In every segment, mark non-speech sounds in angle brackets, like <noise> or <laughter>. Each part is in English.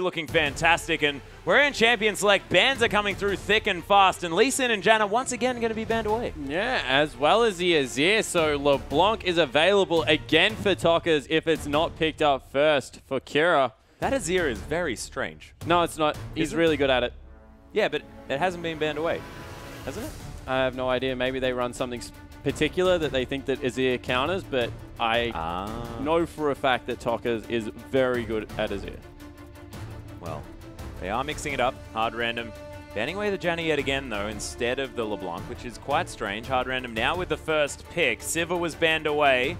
looking fantastic, and we're in Champion Select. Bans are coming through thick and fast, and Lee Sin and Janna once again going to be banned away. Yeah, as well as the Azir, so LeBlanc is available again for Tockers if it's not picked up first for Kira. That Azir is very strange. No, it's not. He's really good at it. Yeah, but it hasn't been banned away, hasn't it? I have no idea. Maybe they run something particular that they think that Azir counters, but I Ah. know for a fact that Tockers is very good at Azir. Well, they are mixing it up. Hard random. Banning away the Janna yet again, though, instead of the LeBlanc, which is quite strange. Hard random now with the first pick. Sivir was banned away,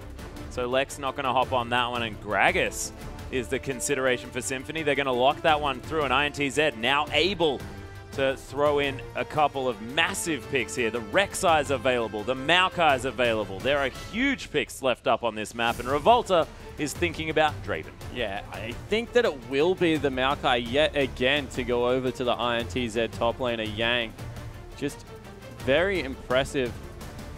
so Lex not going to hop on that one, and Gragas is the consideration for Symphony. They're going to lock that one through, and INTZ now able to throw in a couple of massive picks here. The Rek'Sai is available, the Maokai is available. There are huge picks left up on this map, and Revolta is thinking about Draven. Yeah, I think that it will be the Maokai yet again to go over to the INTZ top laner Yang. Just very impressive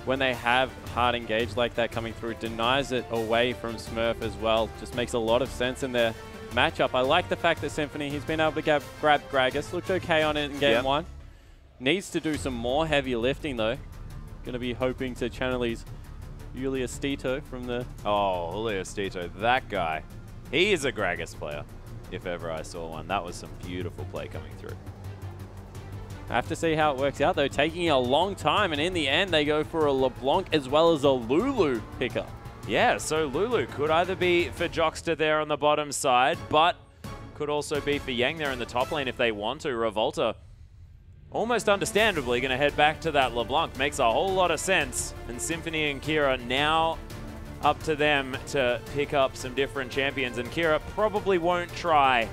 when they have hard engage like that coming through. Denies it away from Smurf as well. Just makes a lot of sense in their matchup. I like the fact that Symphony, he's been able to grab, grab Gragas. Looked okay on it in game Yep. one. Needs to do some more heavy lifting though. Going to be hoping to channel his Julius Stito from the Oh, Julio Stito, that guy. He is a Gragas player, if ever I saw one. That was some beautiful play coming through. I have to see how it works out though, taking a long time, and in the end they go for a LeBlanc as well as a Lulu pickup. Yeah, so Lulu could either be for Jockster there on the bottom side, but could also be for Yang there in the top lane if they want to. Revolta, almost understandably, going to head back to that LeBlanc. Makes a whole lot of sense. And Symphony and Kira now up to them to pick up some different champions. And Kira probably won't try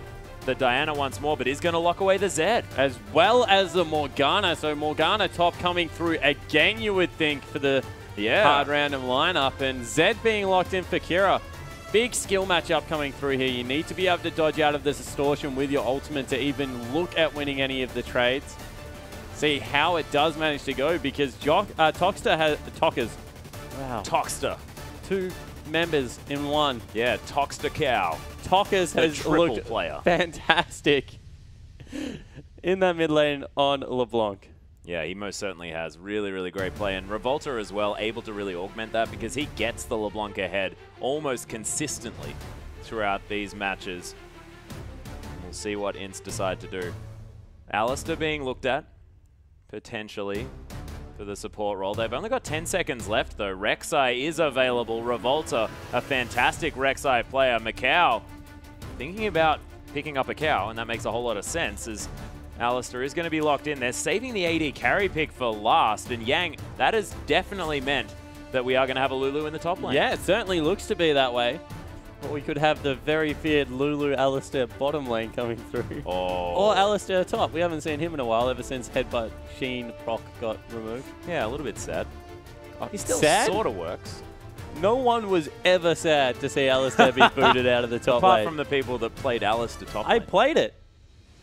the Diana once more, but is going to lock away the Zed. As well as the Morgana, so Morgana top coming through again you would think for the Yeah. hard random lineup, and Zed being locked in for Kira. Big skill matchup coming through here. You need to be able to dodge out of this distortion with your ultimate to even look at winning any of the trades. See how it does manage to go because Jock, uh, Toxter has Tockers. Wow. Toxter. two members in one. Yeah, Toxter Cow. Tockers The has looked player. fantastic in that mid lane on LeBlanc. Yeah, he most certainly has. Really, really great play. And Revolta as well, able to really augment that because he gets the LeBlanc ahead almost consistently throughout these matches. We'll see what INTZ decide to do. Alistar being looked at, potentially, for the support role. They've only got 10 seconds left, though. Rek'Sai is available. Revolta, a fantastic Rek'Sai player. micaO, thinking about picking up a cow, and that makes a whole lot of sense, as Alistar is going to be locked in. They're saving the AD carry pick for last, and Yang, that has definitely meant that we are going to have a Lulu in the top lane. Yeah, it certainly looks to be that way. But we could have the very feared Lulu Alistar bottom lane coming through. Oh. Or Alistar top. We haven't seen him in a while ever since Headbutt Sheen Proc got removed. Yeah, a little bit sad. Oh, he still Sad? sort of works. No one was ever sad to see Alistar be <laughs> booted out of the top Apart lane. from the people that played Alistar top I lane. played it.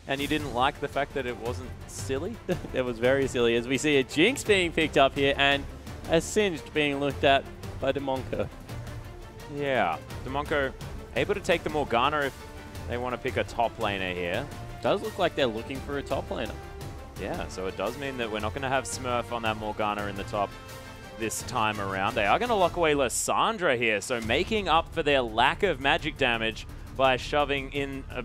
and you didn't like the fact that it wasn't silly? <laughs> it was very silly as we see a Jinx being picked up here and a Singed being looked at by Demonko. Yeah. Demonko able to take the Morgana if they want to pick a top laner here. Does look like they're looking for a top laner. Yeah, so it does mean that we're not going to have Smurf on that Morgana in the top this time around. They are going to lock away Lissandra here, so making up for their lack of magic damage by shoving in a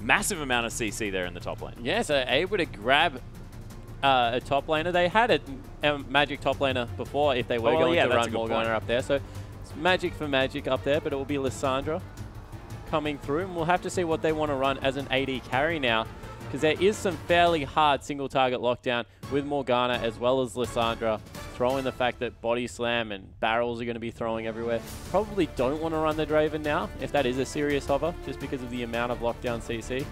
massive amount of CC there in the top lane. Yeah, so able to grab uh, a top laner. They had a, a magic top laner before if they were Oh, going yeah, to run Morgana point. up there. So magic for magic up there, but it will be Lissandra coming through. And we'll have to see what they want to run as an AD carry now because there is some fairly hard single target lockdown with Morgana as well as Lysandra. Throw in the fact that body slam and barrels are going to be throwing everywhere. Probably don't want to run the Draven now if that is a serious hover just because of the amount of lockdown CC.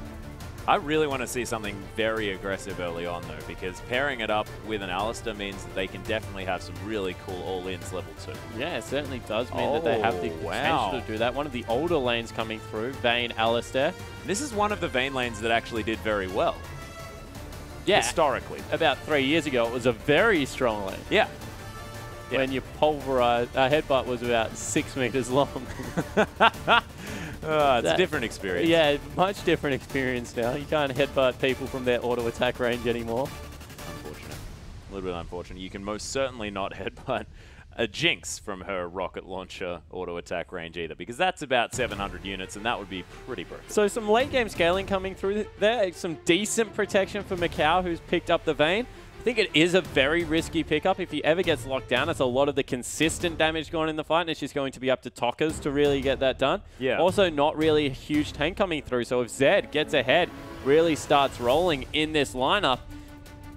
I really want to see something very aggressive early on, though, because pairing it up with an Alistar means that they can definitely have some really cool all-ins level 2. Yeah, it certainly does mean that they have the Oh, potential wow. to do that. One of the older lanes coming through, Vayne, Alistar. This is one of the Vayne lanes that actually did very well, Yeah, historically. about three years ago, it was a very strong lane. Yeah. Yeah. When your pulverized uh, headbutt was about six meters long. <laughs> <laughs> Uh, <laughs> it's That- a different experience. Yeah, much different experience now. You can't headbutt people from their auto attack range anymore. Unfortunate. A little bit unfortunate. You can most certainly not <laughs> headbutt a Jinx from her rocket launcher auto attack range either, because that's about 700 units, and that would be pretty brutal. So some late game scaling coming through there. Some decent protection for micaO, who's picked up the Vayne. I think it is a very risky pickup. If he ever gets locked down, it's a lot of the consistent damage going in the fight, and it's just going to be up to Tockers to really get that done. Yeah. Also, not really a huge tank coming through. So if Zed gets ahead, really starts rolling in this lineup,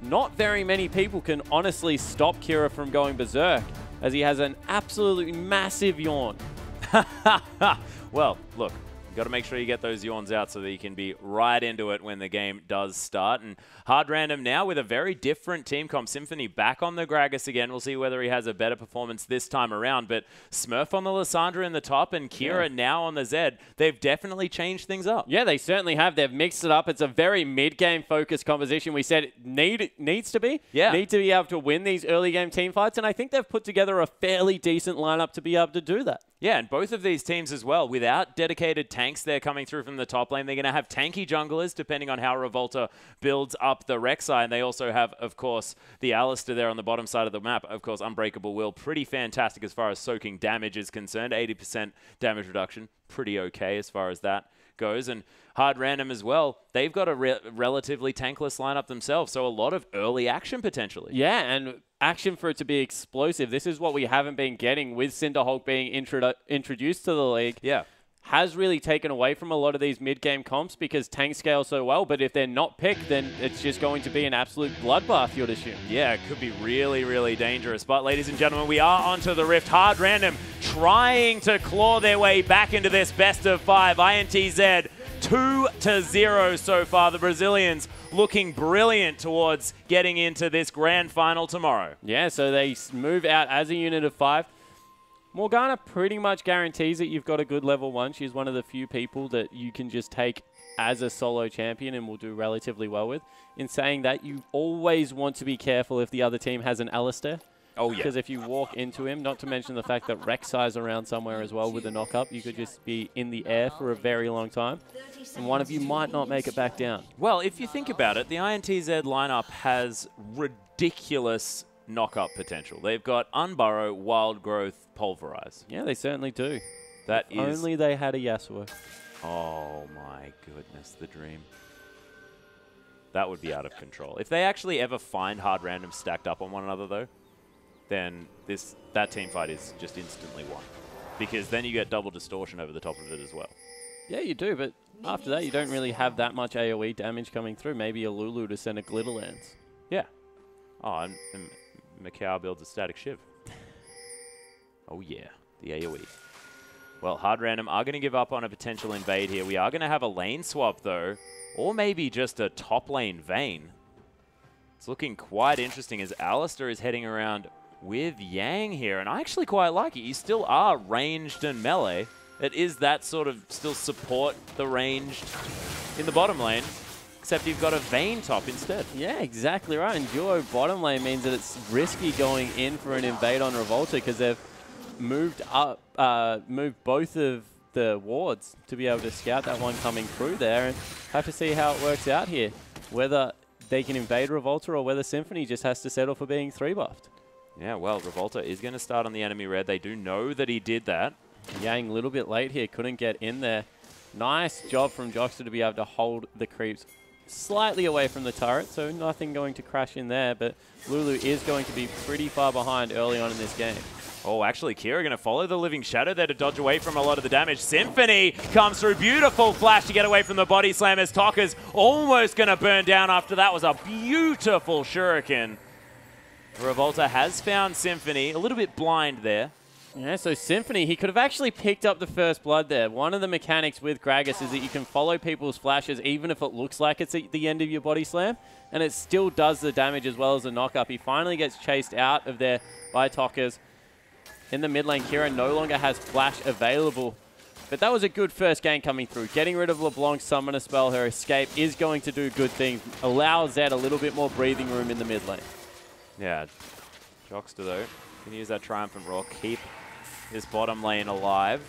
not very many people can honestly stop Kira from going berserk, as he has an absolutely massive yawn. <laughs> well, look, you got to make sure you get those yawns out so that you can be right into it when the game does start. And hard random now with a very different team comp. Symphony back on the Gragas again. We'll see whether he has a better performance this time around. But Smurf on the Lissandra in the top and Kira Yeah. now on the Zed. They've definitely changed things up. Yeah, they certainly have. They've mixed it up. It's a very mid-game focused composition. We said it need needs to be. Yeah. Need to be able to win these early game team fights, and I think they've put together a fairly decent lineup to be able to do that. Yeah, and both of these teams as well, without dedicated tanks they're coming through from the top lane, they're going to have tanky junglers, depending on how Revolta builds up the Rek'Sai. And they also have, of course, the Alistar there on the bottom side of the map. Of course, Unbreakable Will, pretty fantastic as far as soaking damage is concerned. 80% damage reduction, pretty okay as far as that goes. And Hard Random as well, they've got a re- relatively tankless lineup themselves, so a lot of early action potentially. Yeah, and action for it to be explosive. This is what we haven't been getting with Cinderhulk being introdu- introduced to the league. Yeah. Has really taken away from a lot of these mid-game comps because tanks scale so well, but if they're not picked, then it's just going to be an absolute bloodbath, you'd assume. Yeah, it could be really, really dangerous. But, ladies and gentlemen, we are onto the Rift. Hard Random trying to claw their way back into this best of five. INTZ 2 to 0 so far. The Brazilians looking brilliant towards getting into this grand final tomorrow. Yeah, so they move out as a unit of five. Morgana pretty much guarantees that you've got a good level one. She's one of the few people that you can just take as a solo champion and will do relatively well with. In saying that, you always want to be careful if the other team has an Alistar. Oh, yeah. Because if you walk into him, not to mention the fact that Rek'Sai's around somewhere as well with the knock-up, you could just be in the air for a very long time. And one of you might not make it back down. Well, if you think about it, the INTZ lineup has ridiculous knock-up potential. They've got Unburrow, Wild Growth, Pulverize. Yeah, they certainly do. That If is... Only they had a Yasuo. Oh my goodness, the dream. That would be out of control. If they actually ever find hard randoms stacked up on one another, though, then this that team fight is just instantly won. Because then you get double distortion over the top of it as well. Yeah, you do, but after that, you don't really have that much AoE damage coming through. Maybe a Lulu to send a Glitter Lance. Yeah. Oh, and, and micaO builds a static shiv. <laughs> Oh yeah, the AoE. Well, hard random are going to give up on a potential invade here. We are going to have a lane swap though, or maybe just a top lane Vayne. It's looking quite interesting as Alistar is heading around with Yang here, and I actually quite like it. You still are ranged and melee. It is that sort of still support the ranged in the bottom lane, except you've got a Vayne top instead. Yeah, exactly right. And duo bottom lane means that it's risky going in for an invade on Revolta because they've moved up, uh, moved both of the wards to be able to scout that one coming through there and have to see how it works out here. Whether they can invade Revolta or whether Symphony just has to settle for being three buffed. Yeah, well, Revolta is going to start on the enemy red. They do know that he did that. Yang a little bit late here, couldn't get in there. Nice job from Jockster to be able to hold the creeps slightly away from the turret, so nothing going to crash in there, but Lulu is going to be pretty far behind early on in this game. Oh, actually, Kira going to follow the Living Shadow there to dodge away from a lot of the damage. Symphony comes through. Beautiful flash to get away from the body slam as almost going to burn down after that was a beautiful shuriken. Revolta has found Symphony. A little bit blind there. Yeah, so Symphony, he could have actually picked up the first blood there. One of the mechanics with Gragas is that you can follow people's flashes even if it looks like it's at the end of your body slam, and it still does the damage as well as the knockup. He finally gets chased out of there by Tockers. In the mid lane, Kira no longer has flash available. But that was a good first game coming through. Getting rid of LeBlanc's summoner spell, her escape, is going to do good things. Allow Zed a little bit more breathing room in the mid lane. Yeah, Jockster though can use that Triumphant Roar, keep this bottom lane alive.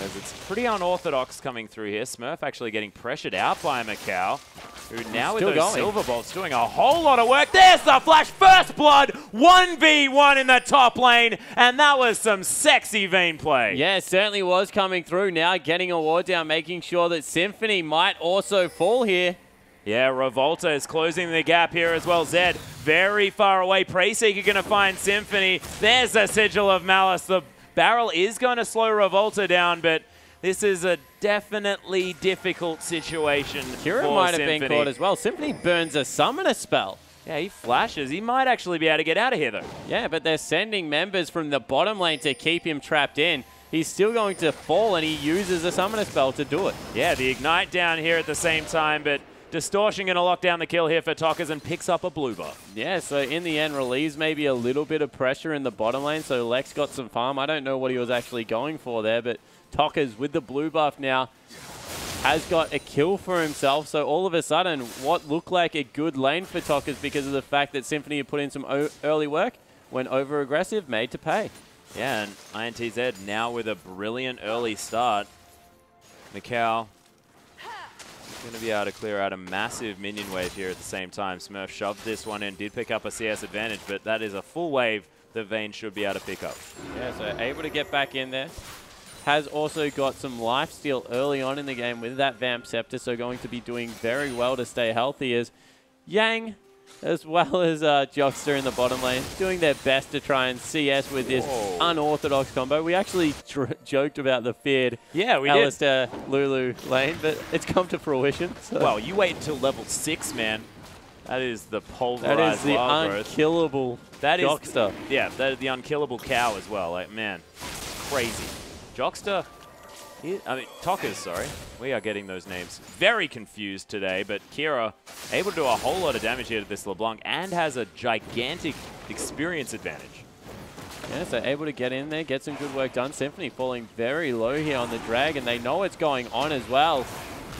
As it's pretty unorthodox coming through here. Smurf actually getting pressured out by micaO, who now with those going. silver bolts doing a whole lot of work. There's the flash, first blood, 1v1 in the top lane, and that was some sexy Vayne play. Yeah, it certainly was coming through now, getting a ward down, making sure that Symphony might also fall here. Yeah, Revolta is closing the gap here as well. Zed very far away. Preyseeker going to find Symphony. There's a Sigil of Malice. The barrel is going to slow Revolta down, but this is a definitely difficult situation Kira might have Symphony. been caught as well. Symphony burns a summoner spell. Yeah, he flashes. He might actually be able to get out of here, though. Yeah, but they're sending members from the bottom lane to keep him trapped in. He's still going to fall, and he uses a summoner spell to do it. Yeah, the Ignite down here at the same time, but Distortion going to lock down the kill here for Tockers and picks up a blue buff. Yeah, so in the end, relieves maybe a little bit of pressure in the bottom lane, so Lex got some farm. I don't know what he was actually going for there, but Tockers with the blue buff now has got a kill for himself. So all of a sudden, what looked like a good lane for Tockers because of the fact that Symphony had put in some early work, went over aggressive, made to pay. Yeah, and INTZ now with a brilliant early start. Macau going to be able to clear out a massive minion wave here at the same time. Smurf shoved this one in, did pick up a CS advantage, but that is a full wave that Vayne should be able to pick up. Yeah, so able to get back in there. Has also got some life steal early on in the game with that Vamp Scepter, so going to be doing very well to stay healthy as Yang as well as uh, Jockster in the bottom lane, doing their best to try and CS with this Whoa. unorthodox combo. We actually joked about the feared Yeah, we did. Alistair Lulu lane, but it's come to fruition. So Well, you wait until level 6, man. That is the pulverized that is the growth. unkillable That is- Jockster. Yeah, that is the unkillable cow as well. Like, man, crazy. Jockster, he- I mean, Tockers, sorry. We are getting those names very confused today, but Kira able to do a whole lot of damage here to this LeBlanc and has a gigantic experience advantage. Yeah, so able to get in there, get some good work done. Symphony falling very low here on the Dragon. They know what's going on as well.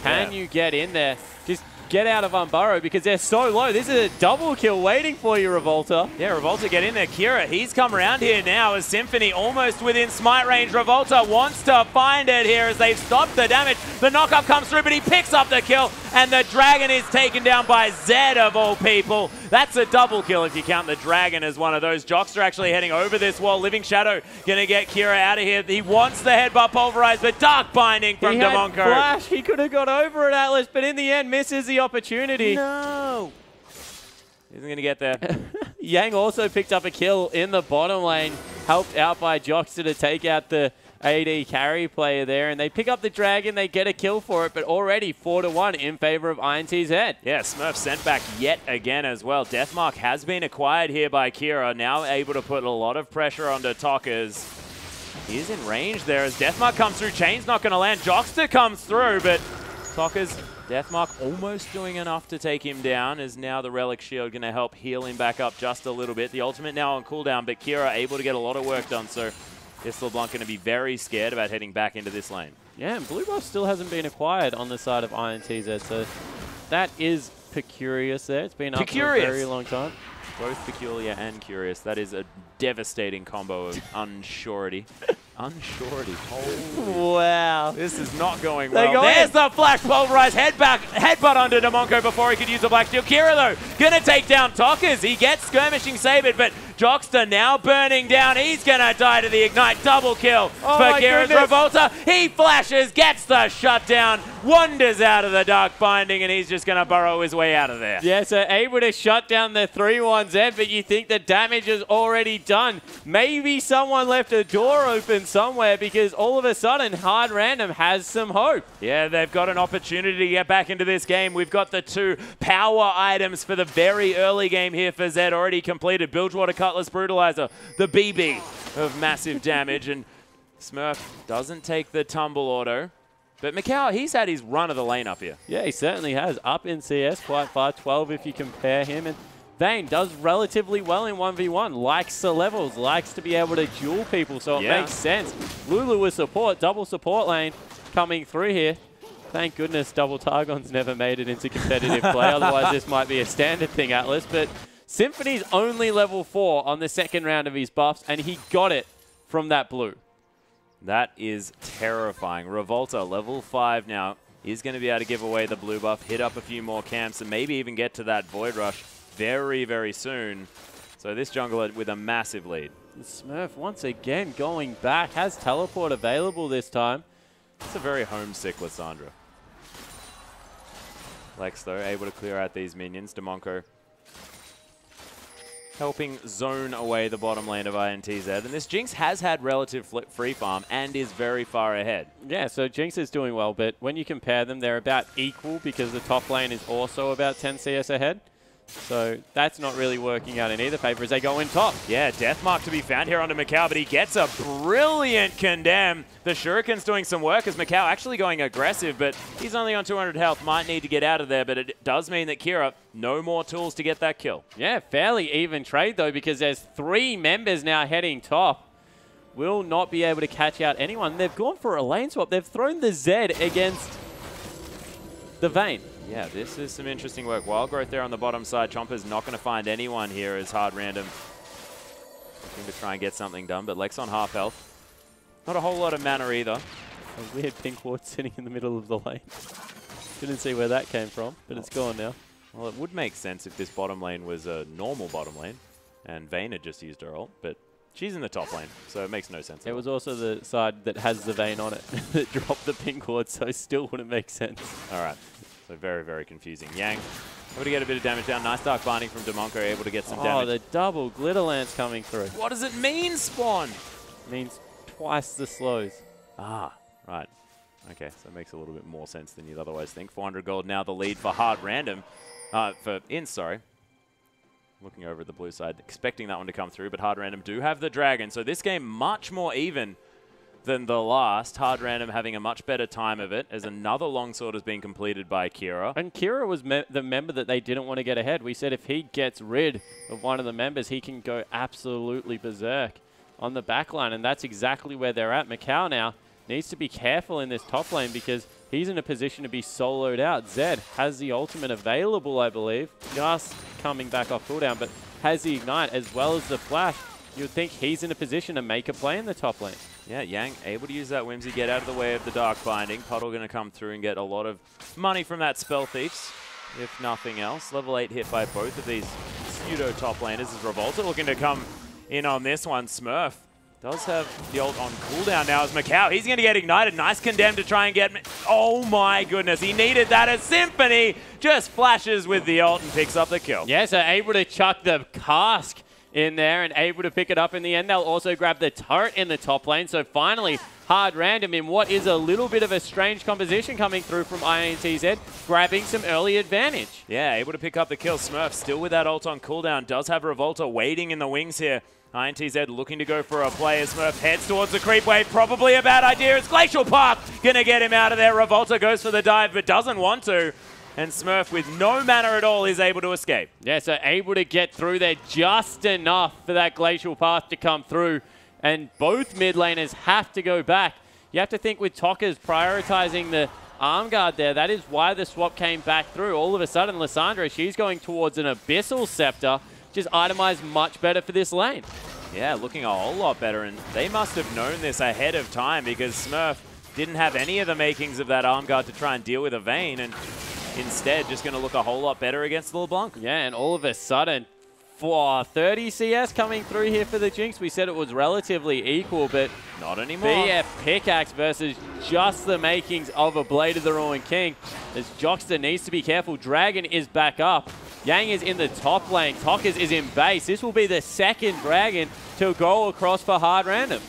Can Yeah. you get in there? Just get out of Unburrow because they're so low. This is a double kill waiting for you, Revolta. Yeah, Revolta get in there. Kira, he's come around here now as Symphony almost within smite range. Revolta wants to find it here as they've stopped the damage. The knockup comes through, but he picks up the kill, and the Dragon is taken down by Zed of all people. That's a double kill if you count the Dragon as one of those. Jockster actually heading over this wall. Living Shadow gonna get Kira out of here. He wants the headbutt pulverized, but Dark Binding from he had Demonko. Flash. He could have got over it, Atlas, but in the end misses the opportunity. No. Isn't gonna get there. <laughs> Yang also picked up a kill in the bottom lane, helped out by Jockster to take out the AD carry player there, and they pick up the Dragon, they get a kill for it, but already 4 to 1 in favor of INTZ. Yeah, Smurf sent back yet again as well. Deathmark has been acquired here by Kira, now able to put a lot of pressure onto Tockers. He's in range there as Deathmark comes through. Chain's not going to land. Jockster comes through, but Tockers, Deathmark almost doing enough to take him down. Is now the Relic Shield going to help heal him back up just a little bit. The ultimate now on cooldown, but Kira able to get a lot of work done, so this LeBlanc going to be very scared about heading back into this lane. Yeah, and Blue Buff still hasn't been acquired on the side of INTZ, so that is peculiar there. It's been up for a very long time. Both peculiar and curious. That is a devastating combo of <laughs> unsurety. unsurety. Holy. Wow. This is not going They well. go There's in. the flash pulverize. head back, headbutt under Demonko before he could use the black steel. Kira though, gonna take down Tockers. He gets skirmishing Sabred, but Jockster now burning down. He's gonna die to the ignite. Double kill Oh for Kira's goodness. Revolta. He flashes, gets the shutdown, wanders out of the dark binding, and he's just gonna burrow his way out of there. Yeah, so able to shut down the 3-1Z, but you think the damage is already done. Maybe someone left a door open somewhere because all of a sudden Hard Random has some hope. Yeah, they've got an opportunity to get back into this game. We've got the two power items for the very early game here for Zed already completed. Bilgewater Cutlass Brutalizer, the BB of massive damage, and Smurf doesn't take the tumble auto. But micaO, he's had his run of the lane up here. Yeah, he certainly has. Up in CS quite far, 12 if you compare him. And Vayne does relatively well in 1v1, likes the levels, likes to be able to duel people, so it Yeah. makes sense. Lulu with support, double support lane coming through here. Thank goodness Double Targon's never made it into competitive play, <laughs> otherwise this might be a standard thing, Atlas. But Symphony's only level 4 on the second round of his buffs, and he got it from that blue. That is terrifying. Revolta, level 5 now, is going to be able to give away the blue buff, hit up a few more camps, and maybe even get to that Void Rush very, very soon. So this jungler with a massive lead. Smurf once again going back, has teleport available this time. It's a very homesick Lissandra. Lex, though, able to clear out these minions. Demonko helping zone away the bottom lane of INTZ. And this Jinx has had relative free farm and is very far ahead. Yeah, so Jinx is doing well, but when you compare them, they're about equal because the top lane is also about 10 CS ahead. So that's not really working out in either favor as they go in top. Yeah, death mark to be found here onto micaO, but he gets a brilliant condemn. The Shuriken's doing some work as micaO actually going aggressive, but he's only on 200 health. Might need to get out of there, but it does mean that Kira, no more tools to get that kill. Yeah, fairly even trade though because there's three members now heading top. Will not be able to catch out anyone. They've gone for a lane swap. They've thrown the Z against the Vayne. Yeah, this is some interesting work. Wild Growth there on the bottom side. Chomper's not going to find anyone here as hard random. Looking to try and get something done, but Lex on half health. Not a whole lot of mana either. A weird pink ward sitting in the middle of the lane. <laughs> Didn't see where that came from, but it's gone now. Well, it would make sense if this bottom lane was a normal bottom lane, and Vayne had just used her ult, but she's in the top lane, so it makes no sense. It was also the side that has the Vayne on it <laughs> that dropped the pink ward, so still wouldn't make sense. All right. So very, very confusing. Yang able to get a bit of damage down. Nice Dark Binding from Demonko, able to get some oh, damage. Oh, the double Glitter Lance coming through. What does it mean, Spawn? means twice the slows. Ah, right. Okay, so it makes a little bit more sense than you'd otherwise think. 400 gold now the lead for Hard Random. Uh, for in, sorry. Looking over at the blue side, expecting that one to come through, but Hard Random do have the Dragon. So this game much more even than the last. Hard Random having a much better time of it as another longsword has been completed by Kira. And Kira was me the member that they didn't want to get ahead. We said if he gets rid of one of the members, he can go absolutely berserk on the back line, and that's exactly where they're at. micaO now needs to be careful in this top lane because he's in a position to be soloed out. Zed has the ultimate available, I believe, just coming back off cooldown, but has the Ignite as well as the Flash. You would think he's in a position to make a play in the top lane. Yeah, Yang able to use that Whimsy, get out of the way of the Dark Binding. Puddle going to come through and get a lot of money from that Spell Thieves, if nothing else. Level 8 hit by both of these pseudo top laners is Revolta looking to come in on this one. Smurf does have the ult on cooldown now as micaO. He's going to get ignited. Nice condemn to try and get... Oh my goodness, he needed that as Symphony just flashes with the ult and picks up the kill. Yeah, so able to chuck the cask in there and able to pick it up in the end. They'll also grab the turret in the top lane. So finally, hard random in what is a little bit of a strange composition coming through from INTZ, grabbing some early advantage. Yeah, able to pick up the kill. Smurf still with that ult on cooldown. Does have Revolta waiting in the wings here. INTZ looking to go for a play as Smurf heads towards the creep wave. Probably a bad idea. It's Glacial going to get him out of there. Revolta goes for the dive but doesn't want to and Smurf with no mana at all is able to escape. Yeah, so able to get through there just enough for that Glacial Path to come through, and both mid laners have to go back. You have to think with Tockers prioritizing the arm guard there, that is why the swap came back through. All of a sudden, Lissandra, she's going towards an Abyssal Scepter, just itemized much better for this lane. Yeah, looking a whole lot better, and they must have known this ahead of time because Smurf didn't have any of the makings of that arm guard to try and deal with a Vayne, and instead just going to look a whole lot better against the LeBlanc. Yeah, and all of a sudden, for 30 CS coming through here for the Jinx. We said it was relatively equal, but not anymore. BF Pickaxe versus just the makings of a Blade of the Ruined King. As Jockster needs to be careful. Dragon is back up. Yang is in the top lane. Tockers is in base. This will be the second Dragon to go across for hard random.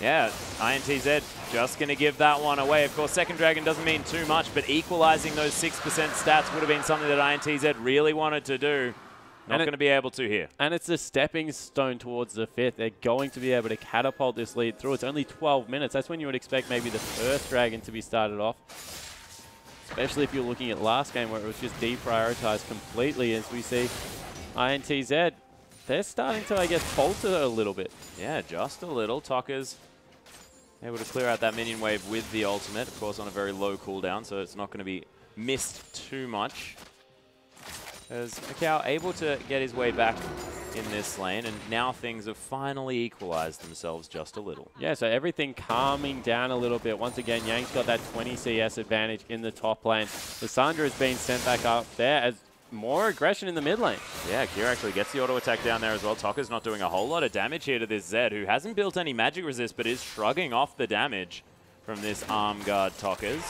Yeah, INTZ just going to give that one away. Of course, second Dragon doesn't mean too much, but equalizing those 6% stats would have been something that INTZ really wanted to do. Not going to be able to here. And it's a stepping stone towards the fifth. They're going to be able to catapult this lead through. It's only 12 minutes. That's when you would expect maybe the first Dragon to be started off. Especially if you're looking at last game where it was just deprioritized completely as we see INTZ. They're starting to, I guess, falter a little bit. Yeah, just a little. Tockers Able to clear out that minion wave with the ultimate, of course on a very low cooldown, so it's not going to be missed too much. As micaO able to get his way back in this lane, and now things have finally equalized themselves just a little. Yeah, so everything calming down a little bit. Once again, Yang's got that 20 CS advantage in the top lane. Lissandra has been sent back up there as more aggression in the mid lane. Yeah, Kira actually gets the auto attack down there as well. Tockers not doing a whole lot of damage here to this Zed, who hasn't built any magic resist, but is shrugging off the damage from this arm guard Tockers.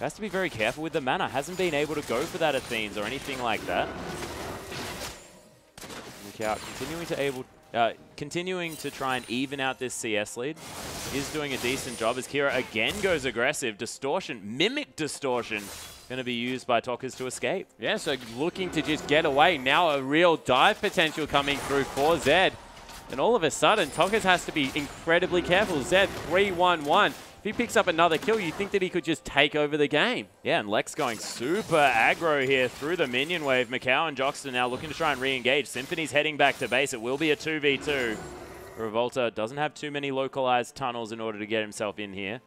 Has to be very careful with the mana. Hasn't been able to go for that Athenes or anything like that. micaO continuing to able, uh, continuing to try and even out this CS lead. Is doing a decent job as Kira again goes aggressive. Distortion, mimic distortion going to be used by Tockers to escape. Yeah, so looking to just get away. Now a real dive potential coming through for Zed. And all of a sudden, Tockers has to be incredibly careful. Zed 3-1-1. If he picks up another kill, you think that he could just take over the game. Yeah, and Lex going super aggro here through the minion wave. micaO and Jockster now looking to try and re-engage. Symphony's heading back to base. It will be a 2v2. Revolta doesn't have too many localized tunnels in order to get himself in here.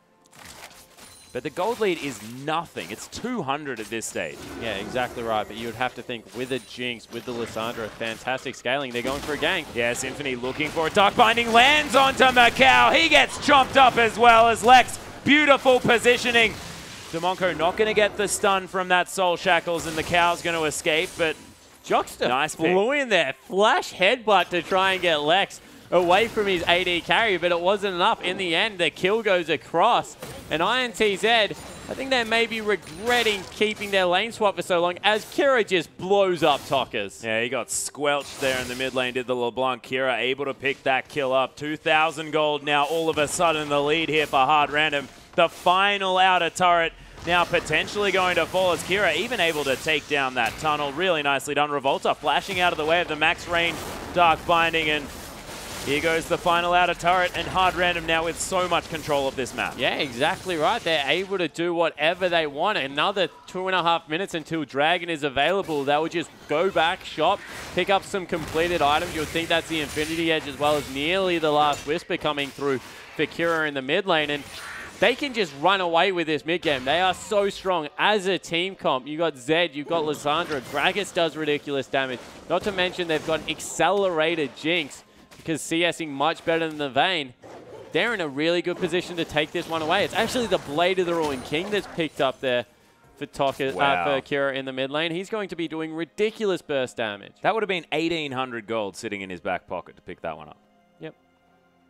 But the gold lead is nothing. It's 200 at this stage. Yeah, exactly right. But you would have to think with a Jinx, with the Lissandra, fantastic scaling. They're going for a gank. Yeah, Symphony looking for a Dark Binding. Lands onto micaO. He gets chomped up as well as Lex. Beautiful positioning. Demonko not going to get the stun from that Soul Shackles, and the cow's going to escape, but Jockster nice flew in there. Flash headbutt to try and get Lex away from his AD carry, but it wasn't enough. In the end, the kill goes across. And INTZ, I think they may be regretting keeping their lane swap for so long as Kira just blows up Tockers. Yeah, he got squelched there in the mid lane, did the LeBlanc. Kira able to pick that kill up. 2,000 gold now all of a sudden the lead here for Hard Random. The final outer turret now potentially going to fall as Kira even able to take down that tunnel. Really nicely done. Revolta flashing out of the way of the max range Dark Binding and here goes the final outer turret and Hard Random now with so much control of this map. Yeah, exactly right. They're able to do whatever they want. Another two and a half minutes until Dragon is available. They will just go back, shop, pick up some completed items. You would think that's the Infinity Edge as well as nearly the last Whisper coming through for Kira in the mid lane. And they can just run away with this mid game. They are so strong as a team comp. You got Zed, you've got Lissandra. Gragas does ridiculous damage. Not to mention they've got accelerated Jinx because CSing much better than the Vayne, they're in a really good position to take this one away. It's actually the Blade of the Ruined King that's picked up there for Tokka, wow. uh, for Kira in the mid lane. He's going to be doing ridiculous burst damage. That would have been 1,800 gold sitting in his back pocket to pick that one up. Yep.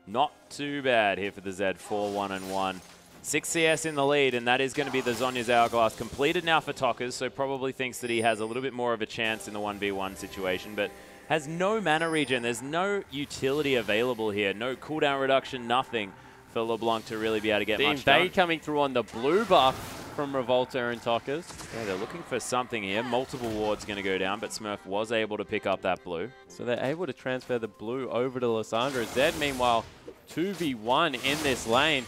Not too bad here for the Z, 4-1 and 1. 6 CS in the lead, and that is going to be the Zhonya's Hourglass. Completed now for Tockers, so probably thinks that he has a little bit more of a chance in the 1v1 situation, but has no mana regen. There's no utility available here. No cooldown reduction, nothing for LeBlanc to really be able to get the much done. coming through on the blue buff from Revolta and Tockers. Yeah, they're looking for something here. Multiple wards going to go down, but Smurf was able to pick up that blue. So they're able to transfer the blue over to Lissandra. Zed, meanwhile, 2v1 in this lane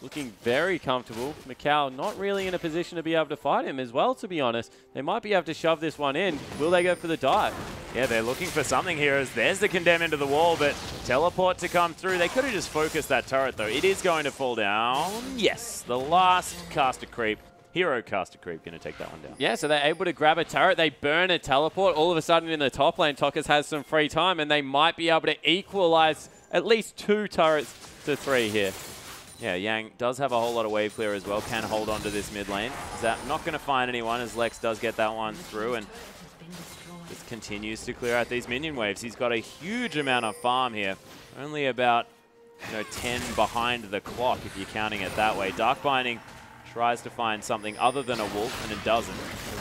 looking very comfortable. micaO not really in a position to be able to fight him as well, to be honest. They might be able to shove this one in. Will they go for the dive? Yeah, they're looking for something here as there's the condemn into the wall, but teleport to come through. They could have just focused that turret, though. It is going to fall down. Yes, the last caster creep. Hero caster creep going to take that one down. Yeah, so they're able to grab a turret. They burn a teleport. All of a sudden in the top lane, Tockers has some free time, and they might be able to equalize at least two turrets to three here. Yeah, Yang does have a whole lot of wave clear as well. Can hold on to this mid lane. Zap not going to find anyone as Lex does get that one through and just continues to clear out these minion waves. He's got a huge amount of farm here. Only about you know 10 behind the clock if you're counting it that way. Dark Binding tries to find something other than a wolf, and it doesn't.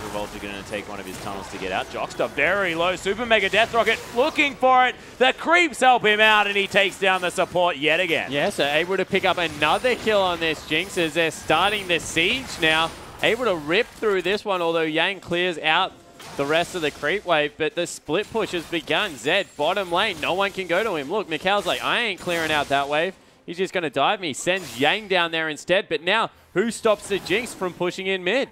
Revolta going to take one of his tunnels to get out. Jockster very low. Super Mega Death Rocket looking for it. The creeps help him out, and he takes down the support yet again. Yeah, so able to pick up another kill on this Jinx as they're starting the siege now. Able to rip through this one, although Yang clears out the rest of the creep wave, but the split push has begun. Zed, bottom lane, no one can go to him. Look, micaO's like, I ain't clearing out that wave. He's just going to dive me. Sends Yang down there instead. But now, who stops the Jinx from pushing in mid?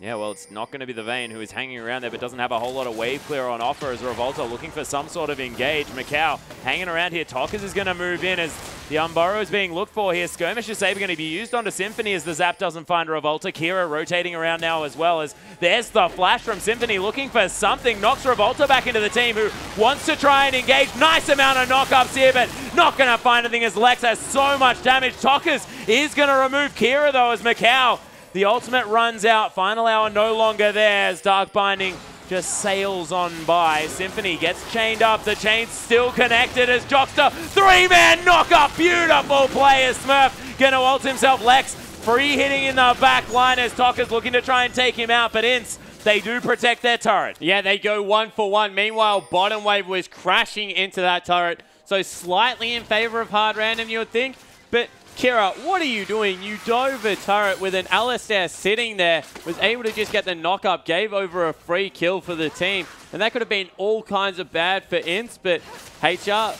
Yeah, well, it's not going to be the Vayne who is hanging around there but doesn't have a whole lot of wave clear on offer as Revolta looking for some sort of engage. micaO hanging around here. Tockers is going to move in as The Unburrow is being looked for here. Skirmish is saber going to be used onto Symphony as the Zap doesn't find Revolta. Kira rotating around now as well as there's the flash from Symphony looking for something. Knocks Revolta back into the team who wants to try and engage. Nice amount of knockups here, but not going to find anything as Lex has so much damage. Tockers is going to remove Kira though as micaO. The ultimate runs out. Final hour no longer there as Dark Binding just sails on by. Symphony gets chained up. The chain's still connected as Jockster. Three-man knock-up. Beautiful play as Smurf to ult himself. Lex free hitting in the back line as Tockers looking to try and take him out. But INTZ, they do protect their turret. Yeah, they go one for one. Meanwhile, bottom wave was crashing into that turret. So slightly in favor of hard random, you would think. But Kira, what are you doing? You dove a turret with an Alistar sitting there, was able to just get the knock up, gave over a free kill for the team. And that could have been all kinds of bad for INTZ, but HR,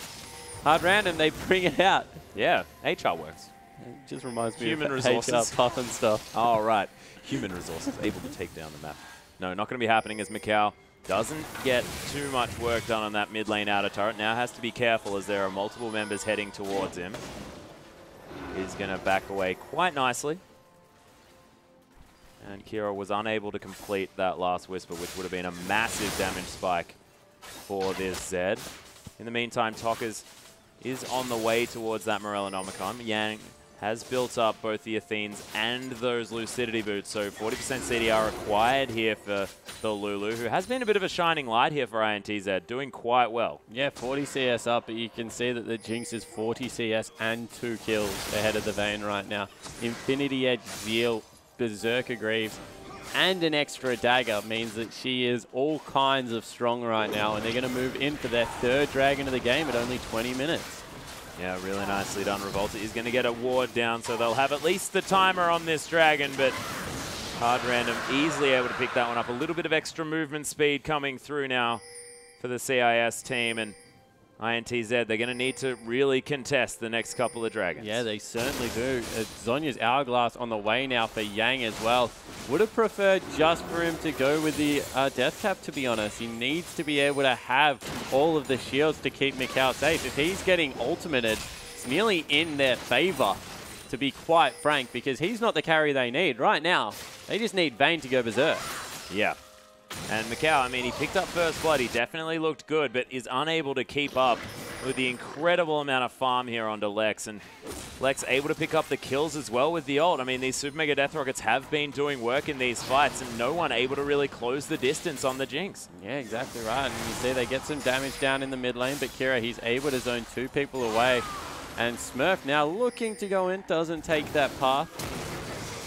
hard random, they bring it out. Yeah, HR works. It just reminds me Human of resources. HR puff and stuff. <laughs> All right. Human resources able to take down the map. No, not going to be happening as micaO doesn't get too much work done on that mid lane outer turret. Now has to be careful as there are multiple members heading towards him. He's going to back away quite nicely. And Kira was unable to complete that last Whisper, which would have been a massive damage spike for this Zed. In the meantime, Tockers is on the way towards that Morellonomicon. Yang has built up both the Athenes and those Lucidity boots, so 40% CDR required here for the Lulu, who has been a bit of a shining light here for INTZ, doing quite well. Yeah, 40 CS up, but you can see that the Jinx is 40 CS and two kills ahead of the Vayne right now. Infinity Edge Zeal, Berserker Greaves, and an extra dagger means that she is all kinds of strong right now, and they're going to move in for their third dragon of the game at only 20 minutes. Yeah, really nicely done. Revolta is going to get a ward down, so they'll have at least the timer on this dragon, but hard random easily able to pick that one up. A little bit of extra movement speed coming through now for the CIS team, and INTZ, they're going to need to really contest the next couple of dragons. Yeah, they certainly do. Uh, Zhonya's Hourglass on the way now for Yang as well. Would have preferred just for him to go with the uh, Death Cap, to be honest. He needs to be able to have all of the shields to keep micaO safe. If he's getting ultimated, it's nearly in their favor, to be quite frank, because he's not the carry they need. Right now, they just need Vayne to go berserk. Yeah. And micaO, I mean, he picked up first blood. He definitely looked good, but is unable to keep up with the incredible amount of farm here onto Lex. And Lex able to pick up the kills as well with the ult. I mean, these Super Mega Death Rockets have been doing work in these fights, and no one able to really close the distance on the Jinx. Yeah, exactly right. And you see they get some damage down in the mid lane, but Kira, he's able to zone two people away. And Smurf now looking to go in, doesn't take that path.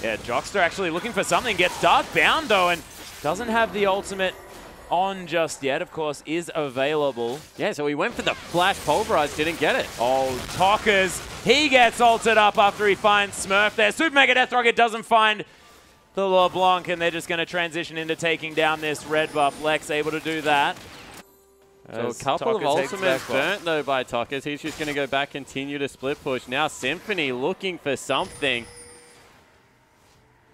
Yeah, Jockster actually looking for something. Gets Dark Bound, though, and doesn't have the ultimate on just yet, of course, is available. Yeah, so he went for the flash pulverize, didn't get it. Oh, Tockers, he gets altered up after he finds Smurf there. Super Mega Death Rocket doesn't find the LeBlanc, and they're just going to transition into taking down this red buff. Lex able to do that. So a couple of ultimates burnt though by Tockers. He's just going to go back, continue to split push. Now Symphony looking for something.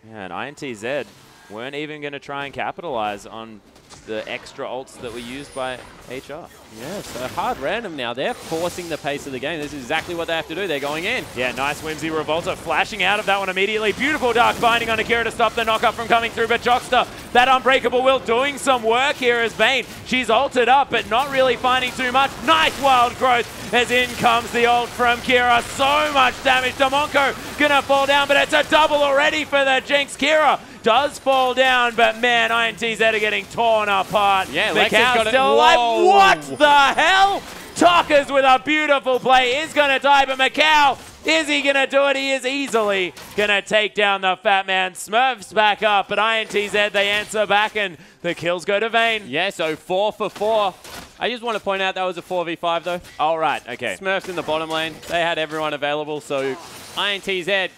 Yeah, and INTZ weren't even going to try and capitalize on the extra ults that were used by HR. Yeah, so hard random now. They're forcing the pace of the game. This is exactly what they have to do. They're going in. Yeah, nice Whimsy Revolta flashing out of that one immediately. Beautiful Dark Binding on Akira to stop the knockup from coming through, but Jockster, that Unbreakable Will doing some work here as Vayne. She's ulted up, but not really finding too much. Nice Wild Growth as in comes the ult from Kira. So much damage to Monko. Gonna fall down, but it's a double already for the Jinx. Kira does fall down, but man, INTZ are getting torn apart. Yeah, Lex has micaO got it. still alive. Whoa. What the hell? Tockers with a beautiful play is going to die, but micaO, is he going to do it? He is easily going to take down the fat man. Smurfs back up, but INTZ, they answer back, and the kills go to Vayne. Yeah, so four for four. I just want to point out that was a 4v5 though. All right, okay. Smurfs in the bottom lane. They had everyone available, so INTZ,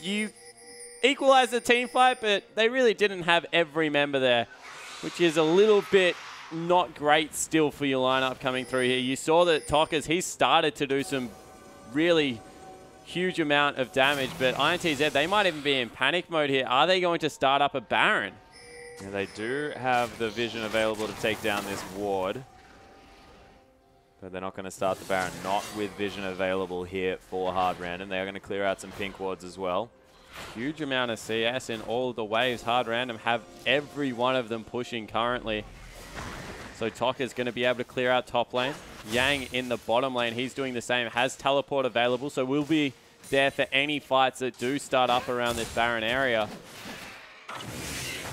you equalized the team fight, but they really didn't have every member there, which is a little bit not great still for your lineup coming through here. You saw that Tockers, he started to do some really huge amount of damage, but INTZ, they might even be in panic mode here. Are they going to start up a Baron? Yeah, they do have the vision available to take down this ward. But they're not going to start the Baron, not with vision available here for Hard Random. They are going to clear out some pink wards as well. Huge amount of CS in all the waves. Hard Random have every one of them pushing currently. So is going to be able to clear out top lane. Yang in the bottom lane, he's doing the same. Has teleport available, so we'll be there for any fights that do start up around this Baron area.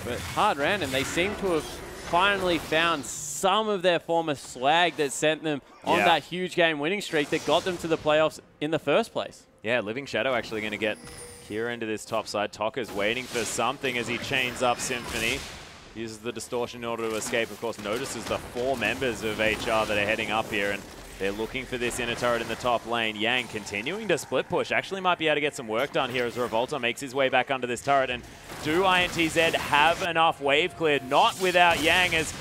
But Hard Random, they seem to have finally found some of their former swag that sent them on yeah. that huge game winning streak that got them to the playoffs in the first place. Yeah, Living Shadow actually going to get Kira into this top side. Tockers waiting for something as he chains up Symphony. Uses the distortion in order to escape. Of course, notices the four members of HR that are heading up here. And they're looking for this inner turret in the top lane. Yang continuing to split push. Actually might be able to get some work done here as Revolta makes his way back under this turret. And do INTZ have enough wave cleared? Not without Yang as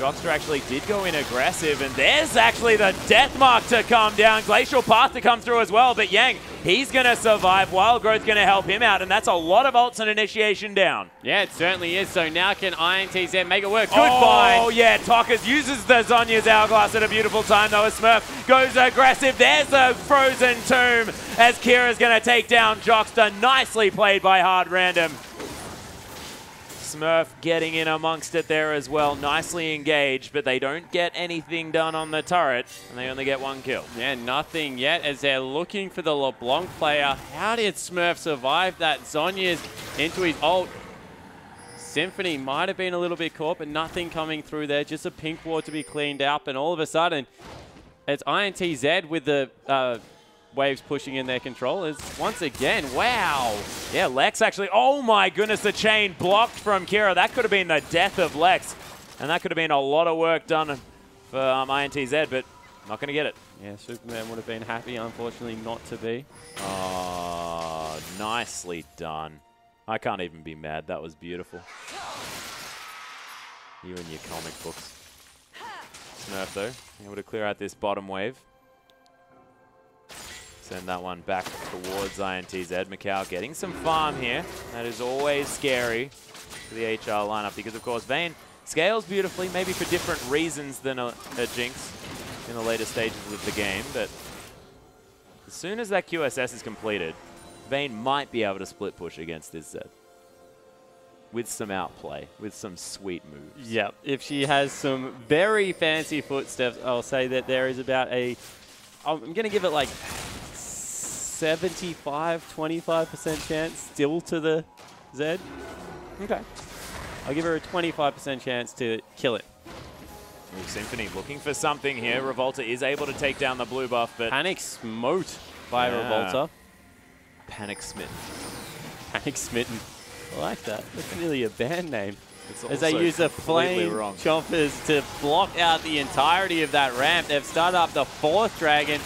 Jockster actually did go in aggressive, and there's actually the death mark to come down. Glacial Path to come through as well, but Yang, he's going to survive. Wild Growth going to help him out, and that's a lot of ults and initiation down. Yeah, it certainly is. So now can INTZ make it work? Good oh, find. Oh, yeah, Tockers uses the Zhonya's Hourglass at a beautiful time, though, as Smurf goes aggressive. There's the Frozen Tomb as Kira's going to take down Jockster. Nicely played by Hard Random. Smurf getting in amongst it there as well. Nicely engaged, but they don't get anything done on the turret, and they only get one kill. Yeah, nothing yet as they're looking for the LeBlanc player. How did Smurf survive that? Zhonya's into his ult. Symphony might have been a little bit caught, but nothing coming through there. Just a pink ward to be cleaned up, and all of a sudden, it's INTZ with the uh, Waves pushing in their controllers once again. Wow. Yeah, Lex actually. Oh my goodness, the chain blocked from Kira. That could have been the death of Lex. And that could have been a lot of work done for um, INTZ, but not going to get it. Yeah, Superman would have been happy, unfortunately not to be. Oh, nicely done. I can't even be mad. That was beautiful. You and your comic books. Smurf, though, able to clear out this bottom wave. Send that one back towards INTZ. micaO getting some farm here. That is always scary for the HR lineup because, of course, Vayne scales beautifully, maybe for different reasons than a, a Jinx in the later stages of the game. But as soon as that QSS is completed, Vayne might be able to split push against this Zed with some outplay, with some sweet moves. Yep. If she has some very fancy footsteps, I'll say that there is about a... I'm going to give it like 75, 25% chance still to the Zed. Okay. I'll give her a 25% chance to kill it. Ooh, Symphony looking for something here. Revolta is able to take down the blue buff, but... Panic Smote by yeah. Revolta. Panic Smitten. Panic Smitten. I like that. That's nearly a band name. As they use the flame chompers to block out the entirety of that ramp. They've started up the fourth dragon.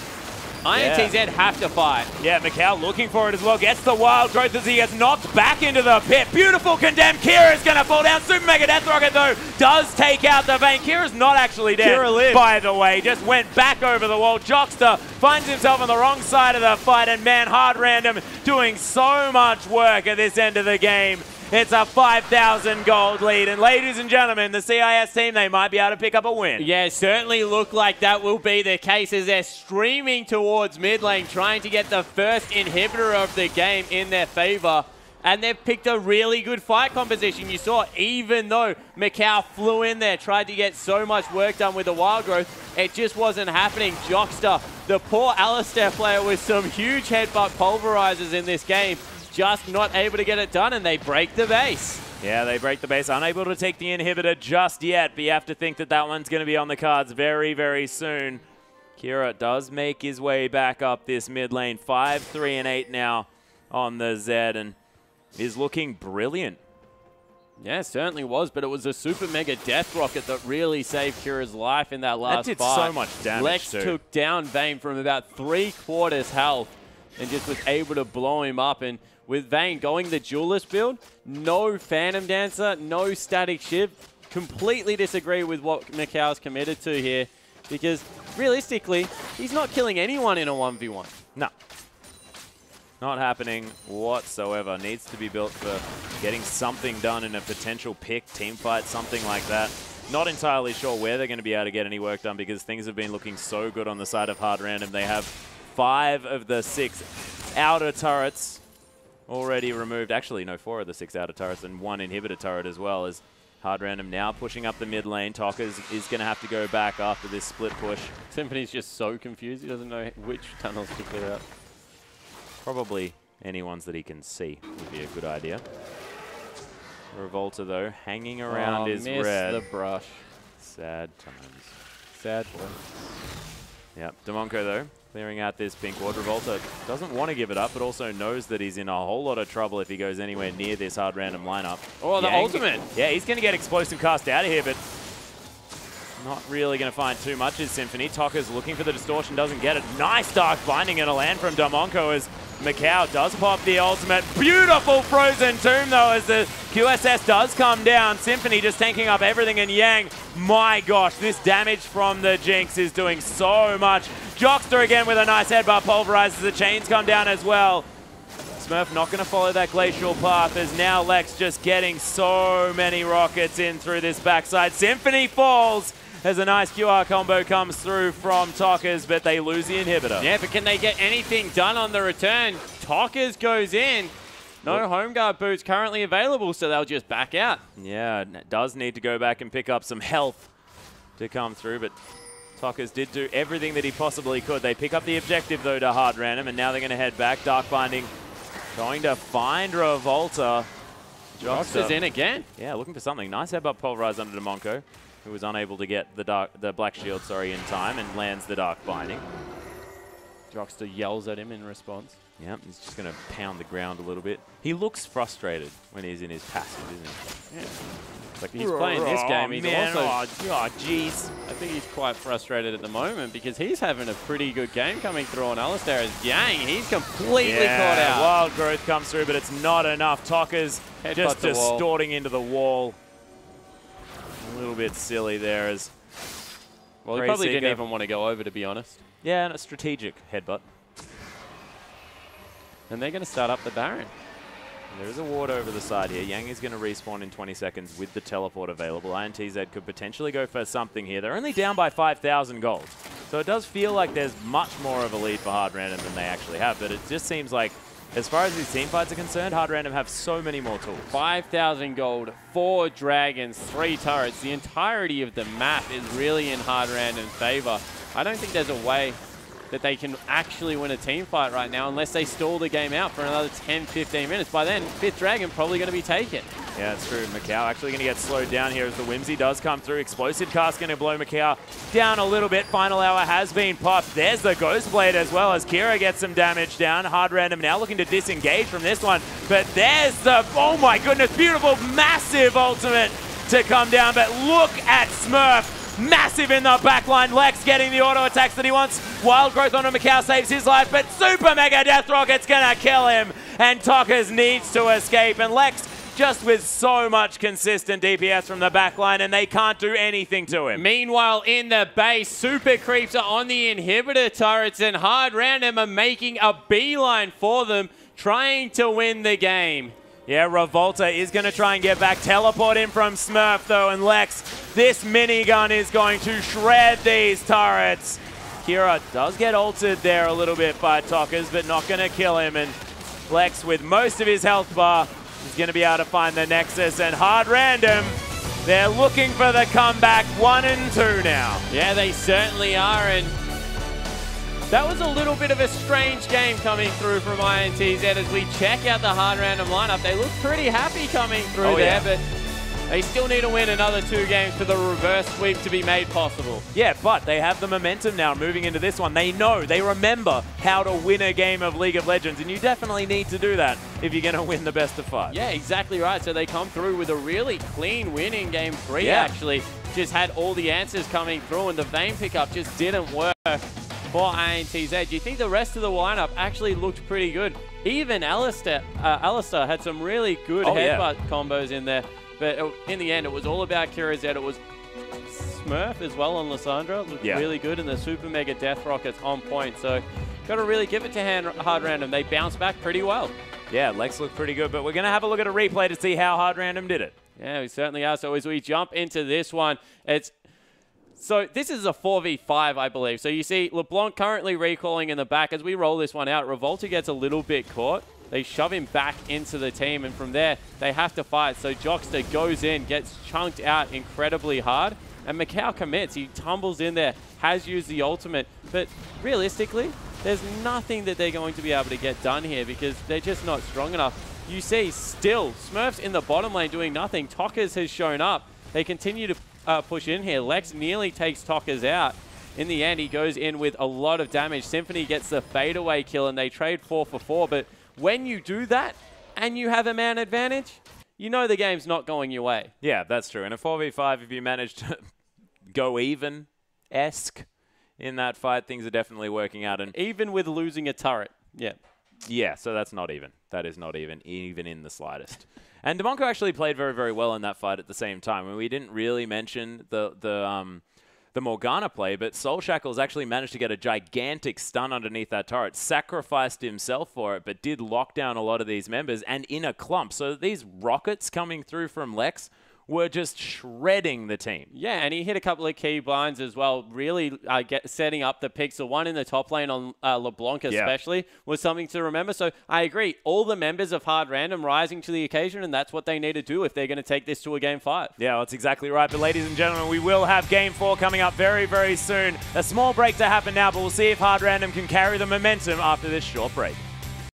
INTZ yeah. have to fight. Yeah, micaO looking for it as well. Gets the wild growth as he gets knocked back into the pit. Beautiful condemned. Kira is going to fall down. Super Mega Death Rocket, though, does take out the Vayne. Kira's not actually dead, Kira lives. by the way. Just went back over the wall. Jockster finds himself on the wrong side of the fight, and man, hard random doing so much work at this end of the game. It's a 5,000 gold lead. And ladies and gentlemen, the CIS team, they might be able to pick up a win. Yeah, certainly look like that will be the case as they're streaming towards mid lane, trying to get the first inhibitor of the game in their favor. And they've picked a really good fight composition. You saw, even though micaO flew in there, tried to get so much work done with the wild growth, it just wasn't happening. Jockster, the poor Alistar player with some huge headbutt pulverizers in this game, just not able to get it done, and they break the base. Yeah, they break the base. Unable to take the inhibitor just yet, but you have to think that that one's going to be on the cards very, very soon. Kira does make his way back up this mid lane. 5, 3, and 8 now on the Zed, and is looking brilliant. Yeah, certainly was, but it was a super mega death rocket that really saved Kira's life in that last that did fight. so much damage, Lex too. took down Vayne from about three quarters health and just was able to blow him up. And with Vayne going the duelist build, no Phantom Dancer, no Static Shiv. Completely disagree with what micaO's committed to here because realistically, he's not killing anyone in a 1v1. No. Not happening whatsoever. Needs to be built for getting something done in a potential pick, team fight, something like that. Not entirely sure where they're going to be able to get any work done because things have been looking so good on the side of Hard Random. They have five of the six outer turrets already removed. Actually, no, four of the six outer turrets and one inhibitor turret as well as Hard Random now pushing up the mid lane. Tockers is going to have to go back after this split push. Symphony's just so confused. He doesn't know which tunnels to clear out. Probably any ones that he can see would be a good idea. Revolta, though, hanging around oh, is red. the brush. Sad times. Sad boy. Yep. Demonko, though, clearing out this pink ward. Revolta doesn't want to give it up, but also knows that he's in a whole lot of trouble if he goes anywhere near this hard random lineup. Oh, the Yang- ultimate. Yeah, he's going to get explosive cast out of here, but not really going to find too much is Symphony. Tockers looking for the distortion, doesn't get it. Nice dark binding and a land from Demonko as micaO does pop the ultimate. Beautiful frozen tomb though as the QSS does come down. Symphony just tanking up everything and Yang. My gosh, this damage from the Jinx is doing so much. Jockster again with a nice headbutt pulverizes the chains come down as well. Smurf not going to follow that glacial path as now Lex just getting so many rockets in through this backside. Symphony falls as a nice QR combo comes through from Tockers, but they lose the inhibitor. Yeah, but can they get anything done on the return? Tockers goes in. No home guard boots currently available, so they'll just back out. Yeah, does need to go back and pick up some health to come through, but Tockers did do everything that he possibly could. They pick up the objective, though, to hard random, and now they're going to head back. Dark Binding going to find Revolta. Jockster's in again. Yeah, looking for something. Nice headbutt pulverized under Demonko, who was unable to get the dark, the black shield, sorry, in time, and lands the dark binding. Jockster yells at him in response. Yep, he's just going to pound the ground a little bit. He looks frustrated when he's in his passive, isn't he? Yeah. Like he's playing this game. He's man, also, oh, oh, jeez. I think he's quite frustrated at the moment because he's having a pretty good game coming through on Alistar as Yang. He's completely caught Yeah, out. wild growth comes through, but it's not enough. Headbutt just the wall. distorting into the wall. A little bit silly there as, well, he probably didn't even want to go over, to be honest. yeah, and a strategic headbutt. And they're going to start up the Baron. There is a ward over the side here. Yang is going to respawn in 20 seconds with the teleport available. INTZ could potentially go for something here. They're only down by 5,000 gold. So it does feel like there's much more of a lead for Hard Random than they actually have. But it just seems like, as far as these team fights are concerned, Hard Random have so many more tools. 5,000 gold, four dragons, three turrets. The entirety of the map is really in hard random favor. I don't think there's a way that they can actually win a team fight right now unless they stall the game out for another 10, 15 minutes. By then, fifth dragon probably going to be taken. Yeah, it's true. micaO actually going to get slowed down here as the Whimsy does come through. Explosive cast going to blow micaO down a little bit. Final hour has been popped. There's the Ghost Blade as well as Kira gets some damage down. Hard Random now looking to disengage from this one. But there's the, oh my goodness, beautiful, massive ultimate to come down. But look at Smurf. Massive in the back line. Lex getting the auto attacks that he wants. Wild growth onto micaO saves his life, but Super Mega Death Rocket's gonna kill him. And Tockers needs to escape. And Lex just with so much consistent DPS from the back line, and they can't do anything to him. Meanwhile, in the base, super creeps are on the inhibitor turrets, and hard random are making a beeline for them, trying to win the game. Yeah, Revolta is going to try and get back. Teleport in from Smurf, though, and Lex. This minigun is going to shred these turrets. Kira does get altered there a little bit by Tockers, but not going to kill him. And Lex, with most of his health bar, is going to be able to find the Nexus. And hard random, they're looking for the comeback. One and two now. Yeah, they certainly are, and that was a little bit of a strange game coming through from INTZ as we check out the hard random lineup. They look pretty happy coming through Oh, there, yeah. but they still need to win another two games for the reverse sweep to be made possible. Yeah, but they have the momentum now moving into this one. They know, they remember how to win a game of League of Legends, and you definitely need to do that if you're going to win the best of five. Yeah, exactly right. So they come through with a really clean win in game three, Yeah. actually. Just had all the answers coming through, and the Vayne pickup just didn't work for INTZ. Do you think the rest of the lineup actually looked pretty good? Even Alistar, uh, Alistar had some really good Oh, yeah. headbutt combos in there. But it- in the end, it was all about Kira Z. It was Smurf as well on Lissandra. Looked Yeah. really good, and the Super Mega Death Rockets on point. So got to really give it to hand, Hard Random. They bounced back pretty well. Yeah, Lex looked pretty good, but we're going to have a look at a replay to see how hard random did it. Yeah, we certainly are. So as we jump into this one, it's so this is a 4v5, I believe. So you see LeBlanc currently recalling in the back. As we roll this one out, Revolta gets a little bit caught. They shove him back into the team, and from there, they have to fight. So Jockster goes in, gets chunked out incredibly hard, and micaO commits. He tumbles in there, has used the ultimate, but realistically, there's nothing that they're going to be able to get done here because they're just not strong enough. You see still, Smurfs in the bottom lane doing nothing. Tockers has shown up. They continue to uh, push in here. Lex nearly takes Tockers out. In the end, he goes in with a lot of damage. Symphony gets the fadeaway kill, and they trade 4 for 4. But when you do that, and you have a man advantage, you know the game's not going your way. Yeah, that's true. In a 4v5, if you manage to <laughs> go even-esque in that fight, things are definitely working out. And Even with losing a turret. Yeah. Yeah, so that's not even. That is not even, even in the slightest. And Demonko actually played very, very well in that fight at the same time. And we didn't really mention the the um, the Morgana play, but Soul Shackles actually managed to get a gigantic stun underneath that turret, sacrificed himself for it, but did lock down a lot of these members and in a clump. So these rockets coming through from Lex were just shredding the team. Yeah, and he hit a couple of key blinds as well, really uh, get, setting up the pixel. One in the top lane on uh, LeBlanc especially yeah. was something to remember. So I agree. All the members of Hard Random rising to the occasion, and that's what they need to do if they're going to take this to a game five. Yeah, that's exactly right. But ladies and gentlemen, we will have game four coming up very, very soon. A small break to happen now, but we'll see if Hard Random can carry the momentum after this short break.